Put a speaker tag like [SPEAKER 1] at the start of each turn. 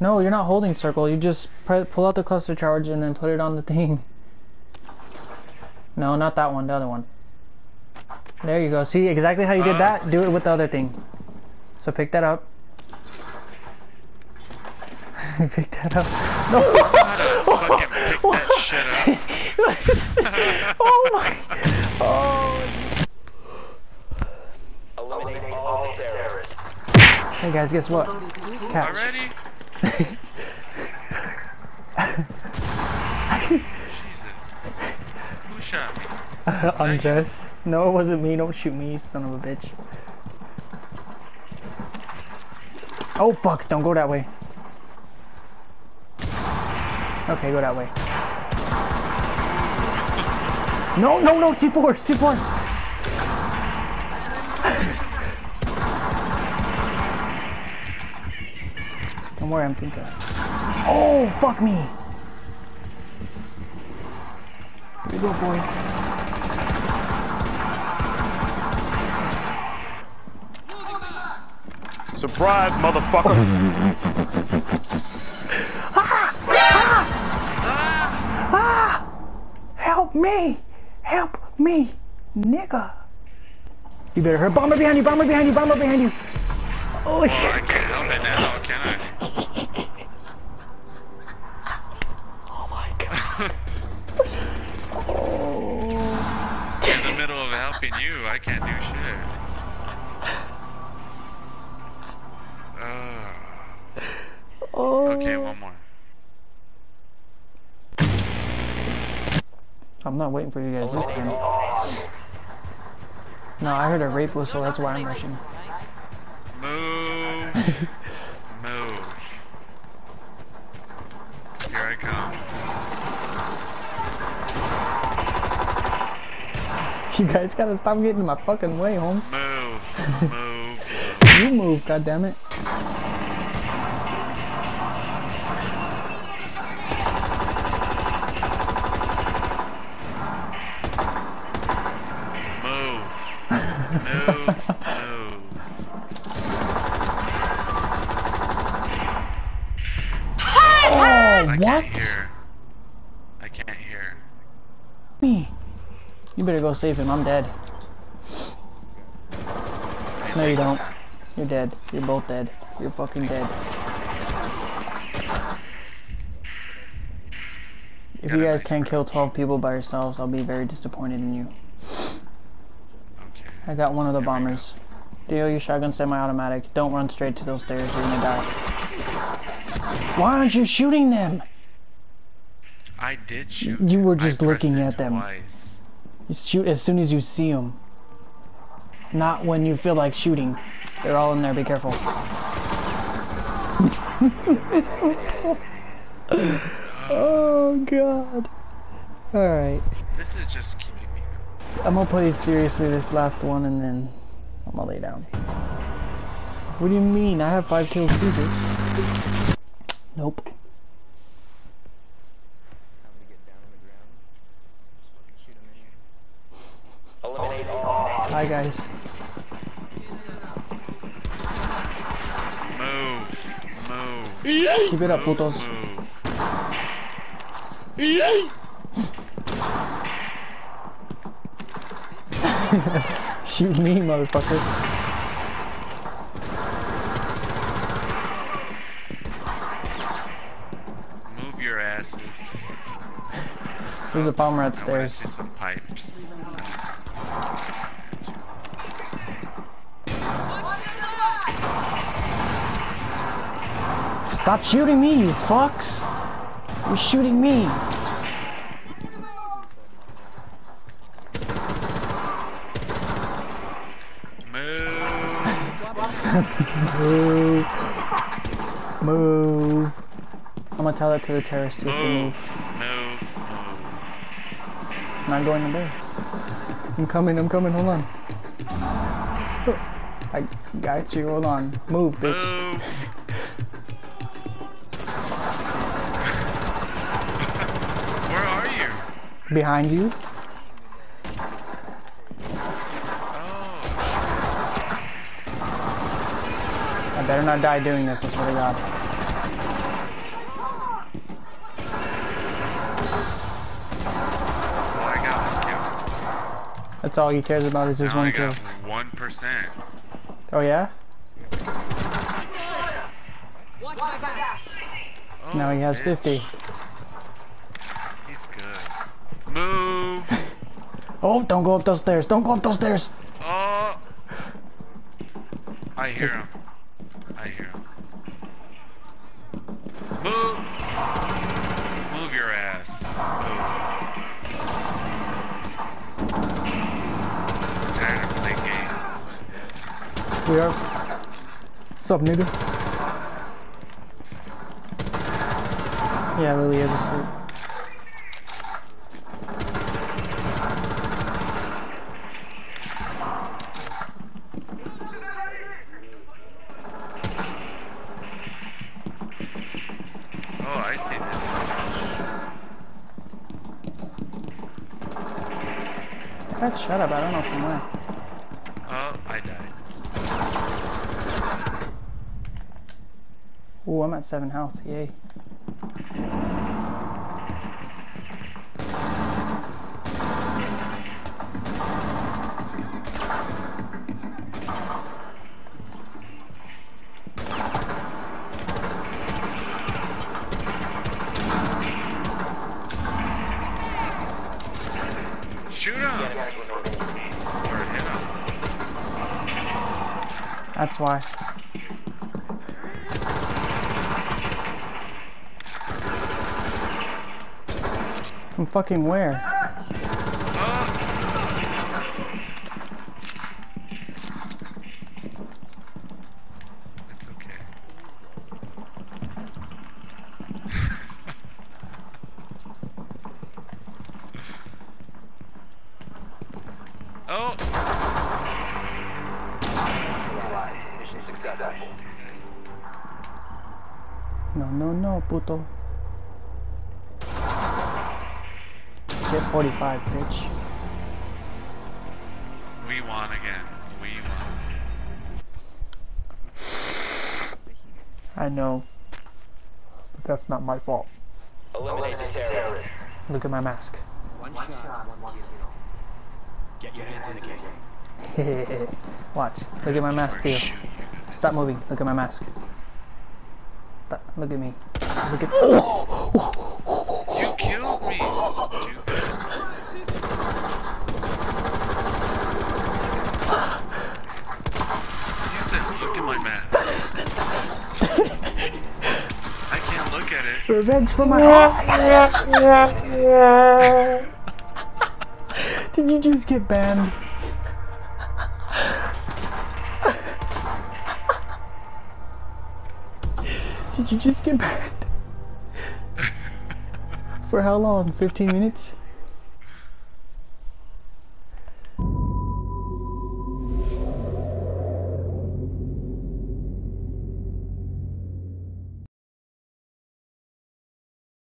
[SPEAKER 1] No, you're not holding circle. You just pull out the cluster charge and then put it on the thing. No, not that one. The other one. There you go. See exactly how you did that? Do it with the other thing. So pick that up. pick that up. No.
[SPEAKER 2] Fucking pick that shit up.
[SPEAKER 1] oh my. Oh.
[SPEAKER 3] Eliminate all terrorists.
[SPEAKER 1] Hey guys, guess what? Catch.
[SPEAKER 2] Already? Jesus.
[SPEAKER 1] Undress. No, it wasn't me. Don't shoot me, you son of a bitch. Oh fuck! Don't go that way. Okay, go that way. No, no, no! C4! C4! Don't worry, I'm thinking. Oh, fuck me! Here we go, boys.
[SPEAKER 4] Surprise, motherfucker. ah! Ah! Ah!
[SPEAKER 1] Help me! Help me, nigga! You better hurt. Bomber behind you! Bomber behind you! Bomber behind you! Oh shit!
[SPEAKER 2] can't help it now, can I?
[SPEAKER 1] Oh my god! Oh.
[SPEAKER 2] In the middle of helping you, I can't do shit. Uh,
[SPEAKER 1] Oh.
[SPEAKER 2] okay, one more.
[SPEAKER 1] I'm not waiting for you guys oh, this time. No, I heard a rape whistle. That's why I'm rushing.
[SPEAKER 2] Move. Move. Here I come.
[SPEAKER 1] You guys gotta stop getting in my fucking way, Holmes.
[SPEAKER 2] Move. Move.
[SPEAKER 1] You move, goddammit.
[SPEAKER 2] Move. Move.
[SPEAKER 1] Oh,
[SPEAKER 2] I
[SPEAKER 1] what?
[SPEAKER 2] can't hear. I can't hear.
[SPEAKER 1] Me. You better go save him. I'm dead. No, you don't. You're dead. You're both dead. You're fucking dead. If you guys can't kill 12 people by yourselves, I'll be very disappointed in you. I got one of the
[SPEAKER 2] Here we go.
[SPEAKER 1] bombers. Deal your shotgun semi-automatic. Don't run straight to those stairs. You're gonna die. Why aren't you shooting them?
[SPEAKER 2] I did shoot.
[SPEAKER 1] You were just looking at them.
[SPEAKER 2] Twice.
[SPEAKER 1] You shoot as soon as you see them. Not when you feel like shooting. They're all in there. Be careful. oh god. Alright.
[SPEAKER 2] This is just.
[SPEAKER 1] I'm gonna play seriously this last one and then I'm gonna lay down. What do you mean? I have five kills too, dude. Nope.
[SPEAKER 3] Eliminate.
[SPEAKER 1] Hi guys.
[SPEAKER 2] Move. Move.
[SPEAKER 1] Keep it up, putos.
[SPEAKER 2] Move.
[SPEAKER 1] Shoot me, motherfucker.
[SPEAKER 2] Move your asses.
[SPEAKER 1] There's a bomber
[SPEAKER 2] I want
[SPEAKER 1] upstairs.
[SPEAKER 2] see some pipes.
[SPEAKER 1] Stop shooting me, you fucks! You're shooting me!
[SPEAKER 2] Move.
[SPEAKER 1] Move. I'm gonna tell that to the terrorists
[SPEAKER 2] Move.
[SPEAKER 1] move.
[SPEAKER 2] Move. Move.
[SPEAKER 1] I'm not going in there. I'm coming, I'm coming, hold on. I got you, hold on. Move, bitch.
[SPEAKER 2] Move. Where are you?
[SPEAKER 1] Behind you. better not die doing this, I swear to God. That's all he cares about is his
[SPEAKER 2] now
[SPEAKER 1] one I
[SPEAKER 2] kill. One percent.
[SPEAKER 1] Oh yeah.
[SPEAKER 2] Oh,
[SPEAKER 1] now he has oh,
[SPEAKER 2] bitch.
[SPEAKER 1] fifty.
[SPEAKER 2] He's good. Move.
[SPEAKER 1] oh! Don't go up those stairs. Don't go up those stairs.
[SPEAKER 2] Oh. I hear him.
[SPEAKER 1] We are. Sup, nigga? Yeah, Lily is asleep.
[SPEAKER 2] Oh, I see this.
[SPEAKER 1] That shut up, I don't know from where.
[SPEAKER 2] Oh, I died.
[SPEAKER 1] Ooh, I'm at 7 health, yay.
[SPEAKER 2] Shoot him! Him.
[SPEAKER 1] That's why. From fucking where?
[SPEAKER 2] It's okay. oh!
[SPEAKER 1] No, no, no, puto. Get 45, bitch.
[SPEAKER 2] We won again. We won.
[SPEAKER 1] I know. But that's not my fault.
[SPEAKER 3] Eliminate the terrorist.
[SPEAKER 1] Look at my mask.
[SPEAKER 5] One shot, one kill. Get your hands in the game.
[SPEAKER 1] Watch. Look at my mask,
[SPEAKER 2] Or
[SPEAKER 1] Theo.
[SPEAKER 2] shoot you guys.
[SPEAKER 1] Stop moving. Look at my mask. Look at me. Look at. Oh!
[SPEAKER 2] You killed me, stupid. You said, look at my map. I can't look at it.
[SPEAKER 1] Revenge for my. Did you just get banned? Did you just get banned? For how long? 15 minutes?